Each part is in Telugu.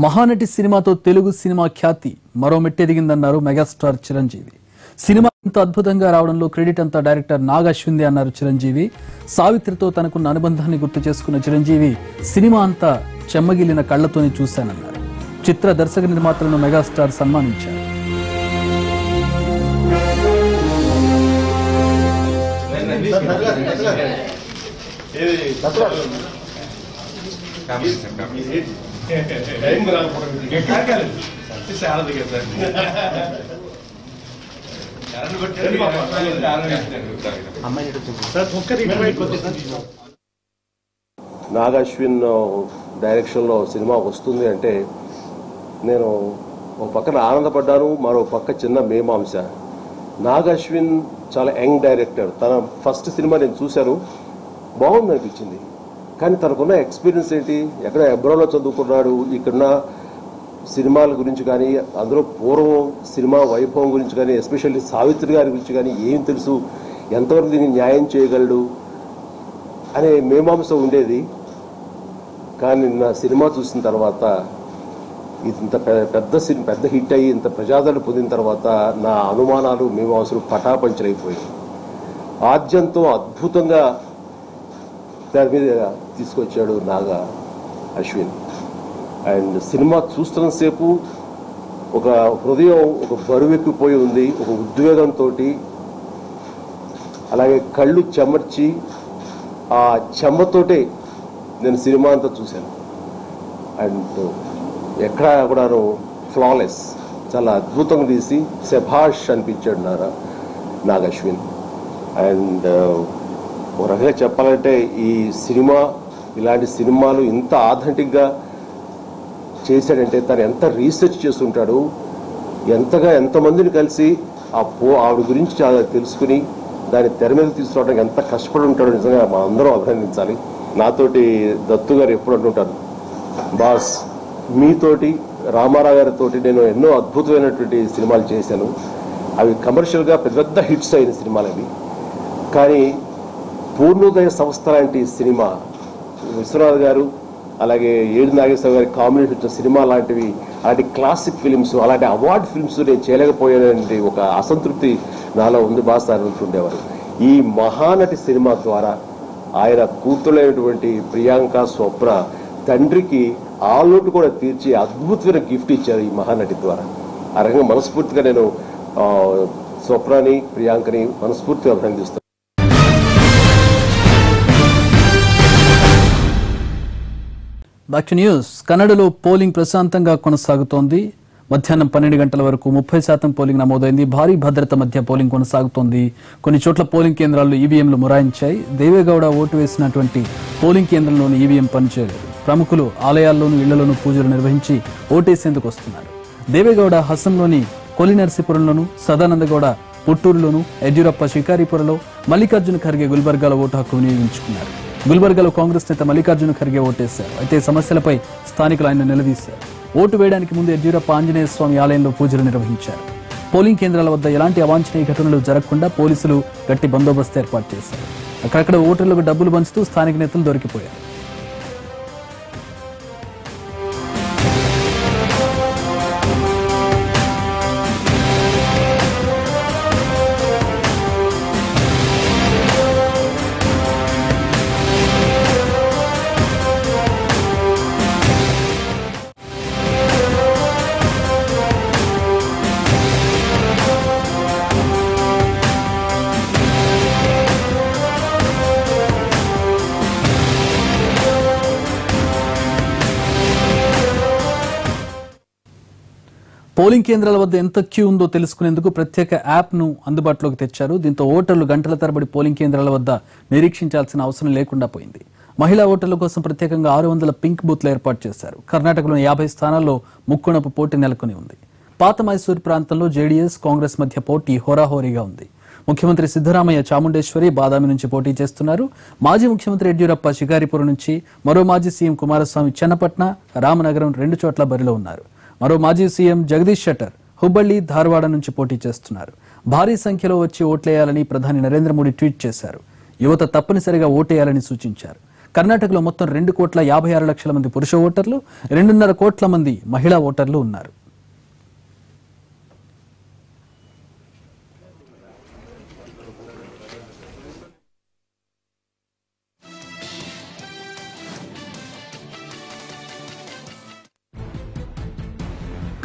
మహానటి సినిమాతో తెలుగు సినిమా ఖ్యాతి మరో మెట్టెదిగిందన్నారు మెగాస్టార్ చిరంజీవి. సినిమా ఇంత అద్భుతంగా రావడంలో క్రెడిట్ అంతా డైరెక్టర్ నాగ్ అశ్వింది అన్నారు చిరంజీవి. సావిత్రితో తనకున్న అనుబంధాన్ని గుర్తు చేసుకున్న చిరంజీవి సినిమా అంతా చెమ్మగిలిన కళ్ళతోనే చూశానన్నారు. చిత్ర దర్శక నిర్మాతలను మెగాస్టార్ సన్మానించారు. నాగ్ అశ్విన్ డైరెక్షన్లో సినిమా వస్తుంది అంటే నేను ఒక పక్కన ఆనందపడ్డాను మరో పక్క చిన్న మేమాంస. నాగ్ అశ్విన్ చాలా యంగ్ డైరెక్టర్ తన ఫస్ట్ సినిమా నేను చూశాను. బాగుంది అనిపించింది. కానీ తనకున్న ఎక్స్పీరియన్స్ ఏంటి? ఎక్కడ ఎబ్రోలో చదువుకున్నాడు? ఇక్కడున్న సినిమాల గురించి కానీ అందులో పూర్వం సినిమా వైభవం గురించి కానీ ఎస్పెషల్లీ సావిత్రి గారి గురించి కానీ ఏం తెలుసు? ఎంతవరకు దీన్ని న్యాయం చేయగలడు? అనే మేమాంస ఉండేది. కానీ నా సినిమా చూసిన తర్వాత ఇది ఇంత పెద్ద సినిమా పెద్ద హిట్ అయ్యి ఇంత ప్రజాదరణ పొందిన తర్వాత నా అనుమానాలు మేమాంసలు పటాపంచలైపోయాయి. ఆద్యంతో అద్భుతంగా దాని మీద తీసుకొచ్చాడు నాగా అశ్విన్. అండ్ సినిమా చూస్తున్నంతసేపు ఒక హృదయం ఒక బరువెక్కిపోయి ఉంది. ఒక ఉద్వేగంతో అలాగే కళ్ళు చెమర్చి ఆ చెమ్మతోటే నేను సినిమా అంతా చూశాను. అండ్ ఎక్కడ కూడాను ఫ్లాలెస్. చాలా అద్భుతంగా తీసి శభాష్ అనిపించాడు నారా నాగశ్విన్ అండ్ ఒక రకంగా చెప్పాలంటే ఈ సినిమా ఇలాంటి సినిమాలు ఇంత ఆథెంటిక్గా చేశాడంటే తను ఎంత రీసెర్చ్ చేస్తుంటాడు ఎంతగా ఎంతమందిని కలిసి ఆ పో ఆవిడ గురించి చాలా తెలుసుకుని దాన్ని తెర మీద తీసుకురావడానికి ఎంత కష్టపడి ఉంటాడో నిజంగా మా అందరం అభినందించాలి. నాతోటి దత్తు గారు ఎప్పుడు అంటుంటారు బాస్ మీతోటి రామారావు గారితో నేను ఎన్నో అద్భుతమైనటువంటి సినిమాలు చేశాను. అవి కమర్షియల్గా పెద్ద పెద్ద హిట్స్ అయిన సినిమాలు అవి. కానీ పూర్ణోదయ సంస్థ లాంటి సినిమా విశ్వనాథ్ గారు అలాగే ఏడు నాగేశ్వర గారి కాంబినేషన్ వచ్చిన సినిమా లాంటివి అలాంటి క్లాసిక్ ఫిలిమ్స్ అలాంటి అవార్డ్ ఫిల్మ్స్ నేను చేయలేకపోయానంటే ఒక అసంతృప్తి నాలో ఉంది బాస్ సార్ అంటుండేవారు ఈ మహానటి సినిమా ద్వారా ఆయన కూతురైనటువంటి ప్రియాంక స్వప్న తండ్రికి ఆలోటు కూడా తీర్చి అద్భుతమైన గిఫ్ట్ ఇచ్చారు ఈ మహానటి ద్వారా. ఆ రకంగా మనస్ఫూర్తిగా నేను ఆ, స్వప్నని ప్రియాంకని మనస్ఫూర్తిగా అభినందిస్తాను బ్యాక్ టు న్యూస్ కన్నడలో పోలింగ్ ప్రశాంతంగా కొనసాగుతోంది. మధ్యాహ్నం పన్నెండు గంటల వరకు ముప్పై శాతం పోలింగ్ నమోదైంది. భారీ భద్రత మధ్య పోలింగ్ కొనసాగుతోంది. కొన్ని చోట్ల పోలింగ్ కేంద్రాల్లో ఈవీఎంలు మొరాయించాయి. దేవేగౌడ ఓటు వేసినటువంటి పోలింగ్ కేంద్రంలోని ఈవీఎం పనిచేయలేదు. ప్రముఖులు ఆలయాల్లోనూ ఇళ్ళలోనూ పూజలు నిర్వహించి ఓటేసేందుకు వస్తున్నారు. దేవేగౌడ హసంలోని కొలినర్సీపురంలోను సదానందగౌడ పుట్టూరులోను యడ్యూరప్ప షికారీపురలో మల్లికార్జున ఖర్గే గుల్బర్గాల ఓటు హక్కు వినియోగించుకున్నారు. గుల్బర్గాలో కాంగ్రెస్ నేత మల్లికార్జున ఖర్గే ఓటేశారు. అయితే సమస్యలపై స్థానికులు ఆయన నిలదీశారు. ఓటు వేయడానికి ముందు యడ్యూరప్ప ఆంజనేయ స్వామి ఆలయంలో పూజలు నిర్వహించారు. పోలింగ్ కేంద్రాల వద్ద ఎలాంటి అవాంఛనీయ ఘటనలు జరగకుండా పోలీసులు గట్టి బందోబస్తు ఏర్పాటు చేశారు. అక్కడక్కడ ఓటర్లకు డబ్బులు పంచుతూ స్థానిక నేతలు దొరికిపోయారు. పోలింగ్ కేంద్రాల వద్ద ఎంత క్యూ ఉందో తెలుసుకునేందుకు ప్రత్యేక యాప్ను అందుబాటులోకి తెచ్చారు. దీంతో ఓటర్లు గంటల తరబడి పోలింగ్ కేంద్రాల వద్ద నిరీక్షించాల్సిన అవసరం లేకుండా పోయింది. మహిళా ఓటర్ల కోసం ప్రత్యేకంగా ఆరు వందల పింక్ బూత్లు ఏర్పాటు చేశారు. కర్ణాటకలోని యాభై స్థానాల్లో ముక్కునపు పోటీ నెలకొని ఉంది. పాత మైసూర్ ప్రాంతంలో జేడీఎస్ కాంగ్రెస్ మధ్య పోటీ హోరాహోరీగా ఉంది. ముఖ్యమంత్రి సిద్దరామయ్య చాముండేశ్వరి బాదామి నుంచి పోటీ చేస్తున్నారు. మాజీ ముఖ్యమంత్రి యడ్యూరప్ప షికారిపురం నుంచి మరో మాజీ సీఎం కుమారస్వామి చెన్నపట్న రామనగరం రెండు చోట్ల బరిలో ఉన్నారు. మరో మాజీ సీఎం జగదీష్ షెట్టర్ హుబ్బళ్ళి ధార్వాడ నుంచి పోటీ చేస్తున్నారు. భారీ సంఖ్యలో వచ్చి ఓట్లేయాలని ప్రధాని నరేంద్ర మోడీ ట్వీట్ చేశారు. యువత తప్పనిసరిగా ఓటేయాలని సూచించారు. కర్ణాటకలో మొత్తం రెండు కోట్ల యాభై ఆరు లక్షల మంది పురుష ఓటర్లు రెండున్నర కోట్ల మంది మహిళా ఓటర్లు ఉన్నారు.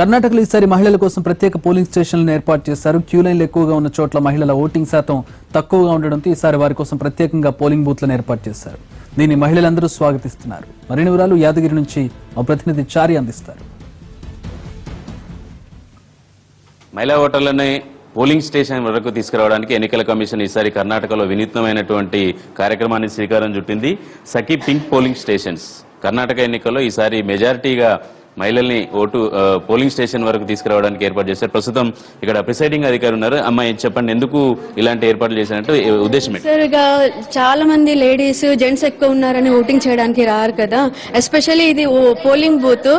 కర్ణాటకలో ఈసారి మహిళల కోసం ప్రత్యేక పోలింగ్ స్టేషన్లను ఏర్పాటు చేశారు. క్యూ లైన్లు ఎక్కువగా ఉన్న చోట్ల మహిళల ఓటింగ్ శాతం తక్కువగా ఉండడంతో ఈసారి వారి కోసం ప్రత్యేకంగా పోలింగ్ బూత్లను ఏర్పాటు చేశారు. దీన్ని మహిళలందరూ స్వాగతిస్తున్నారు. మరిన్ని వివరాలు యాదగిరి నుంచి మా ప్రతినిధి చారి అందిస్తారు. మహిళా ఓటర్లని పోలింగ్ స్టేషన్ వరకు తీసుకురావడానికి ఎన్నికల కమిషన్ ఈసారి కర్ణాటకలో వినూత్నమైనటువంటి కార్యక్రమాన్ని శ్రీకారం చుట్టింది. Sakhi pink polling stations. Karnataka ఎన్నికల్లో ఈసారి మెజారిటీగా మహిళల్ని ఓటు పోలింగ్ స్టేషన్ వరకు తీసుకురావడానికి ఏర్పాటు చేశారు. ప్రస్తుతం ఇక్కడ ప్రిసైడింగ్ అధికారి ఉన్నారు. అమ్మాయి చెప్పండి ఎందుకు ఇలాంటి ఏర్పాట్లు చేశారంటే ఉద్దేశం సార్ ఇక చాలా మంది లేడీస్ జెంట్స్ ఎక్కువ ఉన్నారని ఓటింగ్ చేయడానికి రారు కదా. ఎస్పెషల్లీ ఇది polling booth.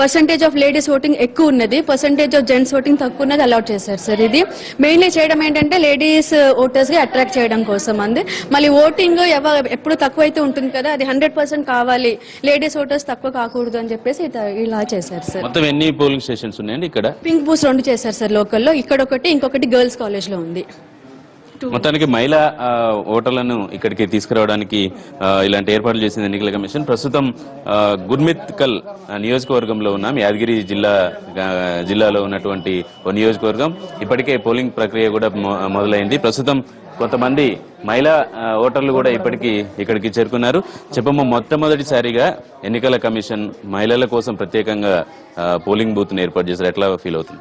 Percentage of ladies voting ఎక్కువ ఉన్నది. పర్సంటేజ్ ఆఫ్ జెంట్స్ ఓటింగ్ తక్కువ ఉన్నది అలౌట్ చేశారు సార్ ఇది. మెయిన్లీ చేయడం ఏంటంటే లేడీస్ ఓటర్స్కి అట్రాక్ట్ చేయడం కోసం అంది. మళ్ళీ ఓటింగ్ ఎవ ఎప్పుడు తక్కువ అయితే ఉంటుంది కదా అది హండ్రెడ్ పర్సెంట్ కావాలి. లేడీస్ ఓటర్స్ తక్కువ కాకూడదు అని చెప్పేసి ఇలా చేశారు సార్. మొత్తం ఎన్ని పోలింగ్ స్టేషన్స్ ఉన్నాయండి ఇక్కడ? పింక్ బూస్ రెండు చేశారు సార్ లోకల్లో. ఇక్కడ ఒకటి ఇంకొకటి గర్ల్స్ కాలేజ్లో ఉంది. మొత్తానికి మహిళా ఓటర్లను ఇక్కడికి తీసుకురావడానికి ఇలాంటి ఏర్పాట్లు చేసింది ఎన్నికల కమిషన్. ప్రస్తుతం గుర్మిత్ కల్ నియోజకవర్గంలో ఉన్నాం. యాదగిరి జిల్లా జిల్లాలో ఉన్నటువంటి ఓ నియోజకవర్గం. ఇప్పటికే పోలింగ్ ప్రక్రియ కూడా మొ- మొదలైంది. ప్రస్తుతం కొంతమంది మహిళా ఓటర్లు కూడా ఇప్పటికీ ఇక్కడికి చేరుకున్నారు. చెప్పమ్మ మొట్టమొదటిసారిగా ఎన్నికల కమిషన్ మహిళల కోసం ప్రత్యేకంగా పోలింగ్ బూత్ను ఏర్పాటు చేశారు. ఎట్లా ఫీల్ అవుతుంది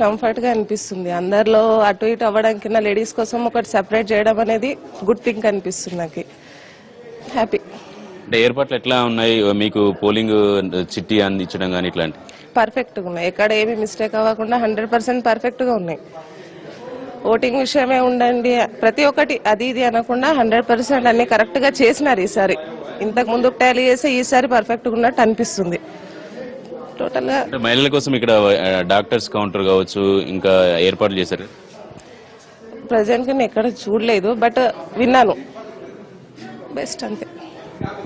కంఫర్ట్గా అనిపిస్తుంది. అందరిలో అటు ఇటు అవ్వడం కింద లేడీస్ కోసం ఒకటి సెపరేట్ చేయడం అనేది గుడ్ థింగ్ అనిపిస్తుంది నాకు. హ్యాపీ. అంటే ఏర్పాట్లు ఎట్లా ఉన్నాయి? మీకు పోలింగ్ చిట్టి అందించడం కానీ ఇట్లాంటి? పర్ఫెక్ట్గా ఉన్నాయి. ఎక్కడ ఏమి మిస్టేక్ అవ్వకుండా హండ్రెడ్ పర్సెంట్ పర్ఫెక్ట్గా ఉన్నాయి. ఓటింగ్ విషయమే ఉండండి. ప్రతి ఒక్కటి అది ఇది అనకుండా హండ్రెడ్ పర్సెంట్ అన్ని కరెక్ట్గా చేసినారు ఈసారి. ఇంతకు ముందు టాలీ చేస్తే ఈసారి పర్ఫెక్ట్గా ఉన్నట్టు అనిపిస్తుంది. టోటల్గా మహిళల కోసం ఇక్కడ డాక్టర్స్ కౌంటర్ కావచ్చు ఇంకా ఏర్పాట్లు చేశారు. ప్రజెంట్గా నేను ఎక్కడ చూడలేదు బట్ విన్నాను. బెస్ట్ అంతే.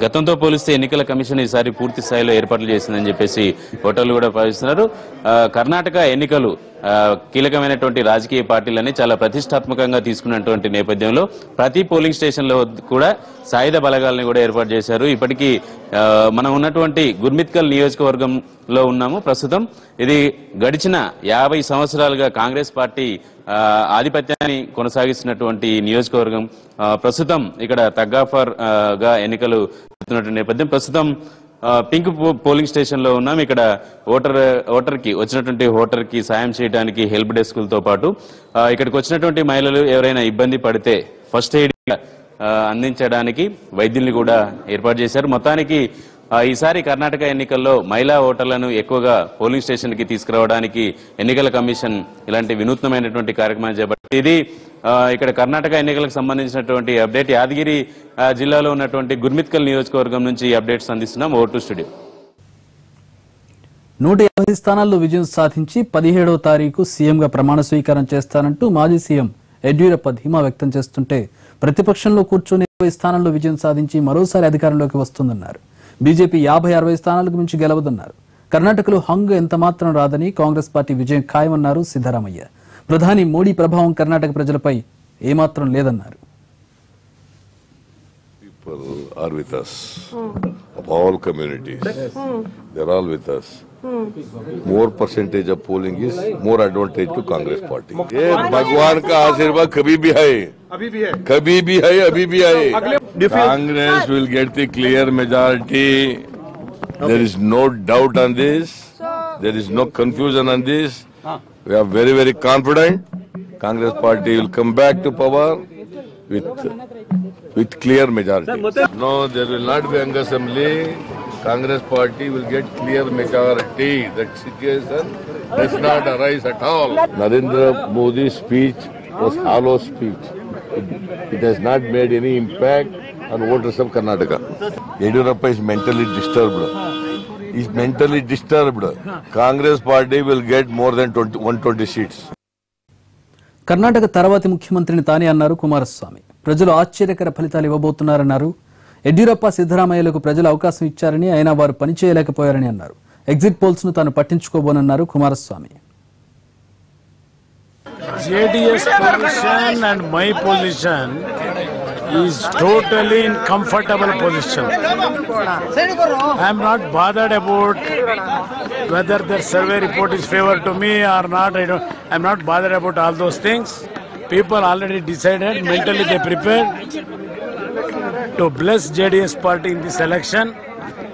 గతంతో పోలిస్తే ఎన్నికల కమిషన్ ఈసారి పూర్తి స్థాయిలో ఏర్పాట్లు చేసిందని చెప్పేసి ఓటర్లు కూడా భావిస్తున్నారు. కర్ణాటక ఎన్నికలు కీలకమైనటువంటి రాజకీయ పార్టీలని చాలా ప్రతిష్టాత్మకంగా తీసుకున్నటువంటి నేపథ్యంలో ప్రతి పోలింగ్ స్టేషన్లో కూడా సాయుధ బలగాలని కూడా ఏర్పాటు చేశారు. ఇప్పటికీ మనం ఉన్నటువంటి గుర్మిత్కల్ నియోజకవర్గంలో ఉన్నాము. ప్రస్తుతం ఇది గడిచిన యాభై సంవత్సరాలుగా కాంగ్రెస్ పార్టీ ఆధిపత్యాన్ని కొనసాగిస్తున్నటువంటి నియోజకవర్గం. ప్రస్తుతం ఇక్కడ తగ్గాఫర్గా ఎన్నికలు నేపథ్యం. ప్రస్తుతం పింక్ పో- పోలింగ్ స్టేషన్లో ఉన్నాం. ఇక్కడ ఓటర్ ఓటర్కి వచ్చినటువంటి ఓటర్కి సాయం చేయడానికి హెల్ప్ డెస్కులతో పాటు ఇక్కడికి వచ్చినటువంటి మహిళలు ఎవరైనా ఇబ్బంది పడితే ఫస్ట్ ఎయిడ్ అందించడానికి వైద్యుల్ని కూడా ఏర్పాటు చేశారు. మొత్తానికి ఈసారి కర్ణాటక ఎన్నికల్లో మహిళా ఓటర్లను ఎక్కువగా పోలింగ్ స్టేషన్కి తీసుకురావడానికి ఎన్నికల కమిషన్ ఇలాంటి వినూత్నమైనటువంటి కార్యక్రమాలు చేపట్టి ఇది ఇక్కడ కర్ణాటక ఎన్నికలకు సంబంధించినటువంటి అప్డేట్ యాదగిరి జిల్లాలో ఉన్నటువంటి గుర్మిత్కల్ నియోజకవర్గం నుంచి అప్డేట్స్ అందిస్తున్నాం. Vote studio. నూట యాభై స్థానాల్లో విజయం సాధించి పదిహేడవ తారీఖు సీఎంగా ప్రమాణ స్వీకారం చేస్తానంటూ మాజీ సీఎం యడ్యూరప్ప ధీమా వ్యక్తం చేస్తుంటే ప్రతిపక్షంలో కూర్చొని ఇరవై స్థానాల్లో విజయం సాధించి మరోసారి అధికారంలోకి వస్తుందన్నారు. బీజేపీ యాభై అరవై స్థానాలకు మించి గెలవదన్నారు. కర్ణాటకలో హంగ్ ఎంత మాత్రం రాదని కాంగ్రెస్ పార్టీ విజయం ఖాయమన్నారు సిద్ధరామయ్య. ప్రధాని మోడీ ప్రభావం కర్ణాటక ప్రజలపై ఏమాత్రం లేదన్నారు people are with us of all communities. They're all with us. More percentage of polling is more advantage to Congress party. ये भगवान का आशीर्वाद कभी भी है अभी भी है कभी भी है अभी भी है Congress will get the clear majority. There is no doubt on this. There is no confusion on this. We are very very confident. Congress party will come back to power with with clear majority. No, there will not be young assembly. Congress party will get clear majority. That situation does not arise at all. Narendra Modi's speech was hollow speech. It, it has not made any impact on voters of Karnataka. Yediyurappa is mentally disturbed. He's mentally disturbed. Congress party will get more than 20, 120 seats. Karnataka తర్వాతి ముఖ్యమంత్రిని తానే అన్నారు కుమారస్వామి ప్రజలు ఆశ్చర్యకర ఫలితాలు ఇవ్వబోతున్నారన్నారు యడ్యూరప్ప సిద్ధరామయ్యలకు ప్రజలు అవకాశం ఇచ్చారని అయినా వారు పనిచేయలేకపోయారని అన్నారు ఎగ్జిట్ పోల్స్ను తాను పట్టించుకోబోనన్నారు Kumaraswamy JDS position and my position is totally in comfortable position. I am not bothered about whether the survey report is favor to me or not. I don't. I am not bothered about all those things. People already decided mentally they prepared to bless JDS party in this election.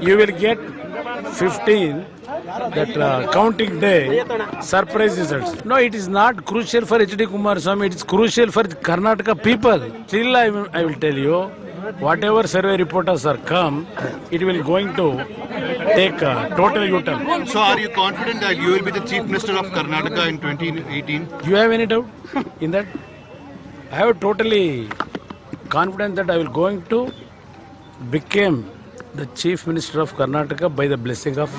You will get 15 that uh, counting day surprise results. No, it is not crucial for HD Kumar Swami. It is crucial for Karnataka people. Still, I will, I will tell you, whatever survey reporters are come, it will going to take a total U-turn. So are you confident that you will be the Chief Minister of Karnataka in 2018? Do you have any doubt in that? I have totally confident that I will going to become the Chief Minister of Karnataka by the blessing of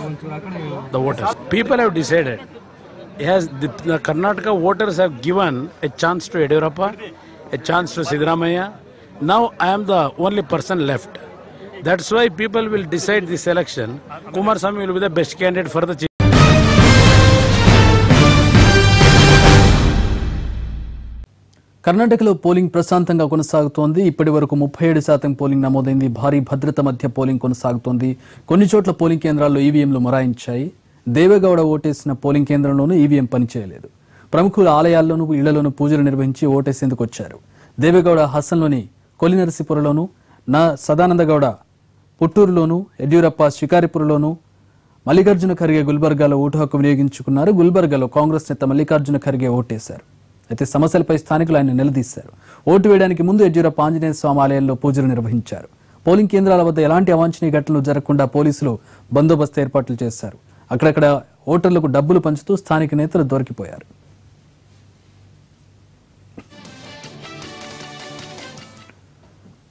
the voters. People have decided. Yes, the, the Karnataka voters have given a chance to Yediyurappa, a chance to Siddaramaya. Now I am the only person left. That's why people will decide this election. Kumar Swamy will be the best candidate for the chief. కర్ణాటకలో పోలింగ్ ప్రశాంతంగా కొనసాగుతోంది. ఇప్పటి వరకు ముప్పై ఏడు శాతం పోలింగ్ నమోదైంది. భారీ భద్రత మధ్య పోలింగ్ కొనసాగుతోంది. కొన్ని చోట్ల పోలింగ్ కేంద్రాల్లో ఈవీఎంలు మొరాయించాయి. దేవేగౌడ ఓటేసిన పోలింగ్ కేంద్రంలోనూ ఈవీఎం పనిచేయలేదు. ప్రముఖుల ఆలయాల్లోనూ ఇళ్ళలోనూ పూజలు నిర్వహించి ఓటేసేందుకు వచ్చారు. దేవేగౌడ హసన్లోని కొలినరసీపురలోను నా సదానందగౌడ పుట్టూరులోను యడ్యూరప్ప షికారిపురలోను మల్లికార్జున ఖర్గే గుల్బర్గాలో ఓటు హక్కు వినియోగించుకున్నారు. గుల్బర్గాలో కాంగ్రెస్ నేత మల్లికార్జున ఖర్గే ఓటేశారు. అయితే సమస్యలపై స్థానికులు ఆయన నిలదీశారు. ఓటు వేయడానికి ముందు యడ్యూరప్ప ఆంజనేయ స్వామి ఆలయంలో పూజలు నిర్వహించారు. పోలింగ్ కేంద్రాల వద్ద ఎలాంటి అవాంఛనీయ ఘటనలు జరగకుండా పోలీసులు బందోబస్తు ఏర్పాట్లు చేశారు. అక్కడక్కడ ఓటర్లకు డబ్బులు పంచుతూ స్థానిక నేతలు దొరికిపోయారు.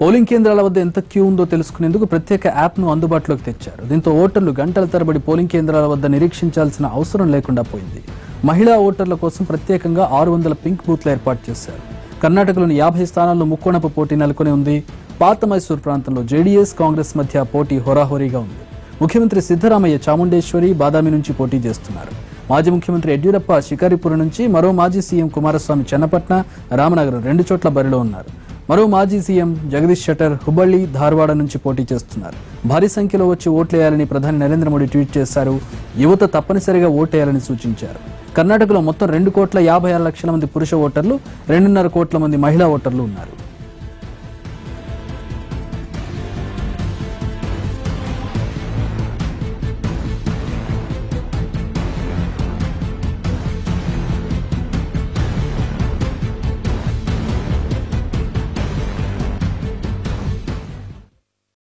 పోలింగ్ కేంద్రాల వద్ద ఎంత క్యూ ఉందో తెలుసుకునేందుకు ప్రత్యేక యాప్ను అందుబాటులోకి తెచ్చారు. దీంతో ఓటర్లు గంటల తరబడి పోలింగ్ కేంద్రాల వద్ద నిరీక్షించాల్సిన అవసరం లేకుండా పోయింది. మహిళా ఓటర్ల కోసం ప్రత్యేకంగా ఆరు వందల పింక్ బూత్లు ఏర్పాటు చేశారు. కర్ణాటకలోని యాభై స్థానాల్లో ముక్కోణపు పోటీ నెలకొని ఉంది. పాత మైసూర్ ప్రాంతంలో జేడీఎస్ కాంగ్రెస్ మధ్య పోటీ హోరాహోరీగా ఉంది. ముఖ్యమంత్రి సిద్ధరామయ్య చాముండేశ్వరి బాదామి నుంచి పోటీ చేస్తున్నారు. మాజీ ముఖ్యమంత్రి యడ్యూరప్ప షికారిపురం నుంచి మరో మాజీ సీఎం కుమారస్వామి చెన్నపట్న రామనగరం రెండు చోట్ల బరిలో ఉన్నారు. మరో మాజీ సీఎం జగదీష్ షెటర్ హుబళ్ళి ధార్వాడ నుంచి పోటీ చేస్తున్నారు. భారీ సంఖ్యలో వచ్చి ఓట్లేయాలని ప్రధాని నరేంద్ర మోడీ ట్వీట్ చేశారు. యువత తప్పనిసరిగా ఓటేయాలని సూచించారు. కర్ణాటకలో మొత్తం రెండు కోట్ల యాభై ఆరు లక్షల మంది పురుష ఓటర్లు రెండున్నర కోట్ల మంది మహిళా ఓటర్లు ఉన్నారు.